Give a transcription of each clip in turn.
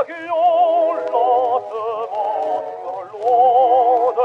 accueillons lentement sur l'onde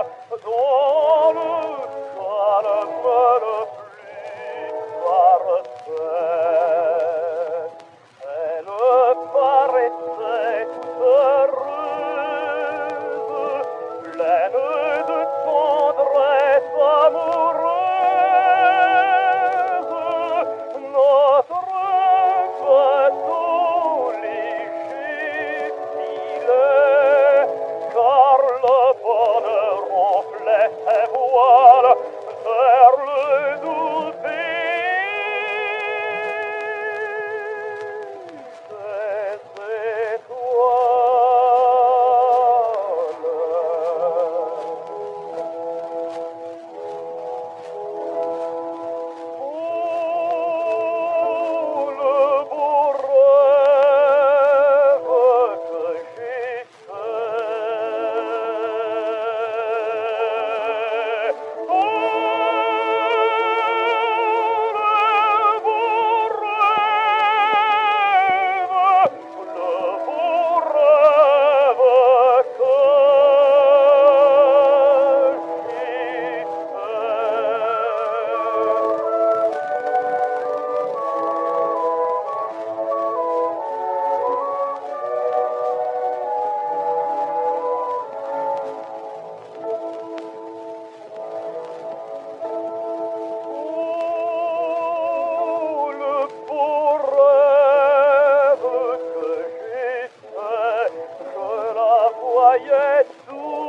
Je la voyais tout.